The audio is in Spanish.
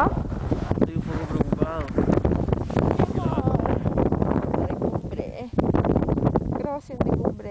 ¿Ah? Estoy un poco preocupado. No, de cumbre. Grabación de cumbre.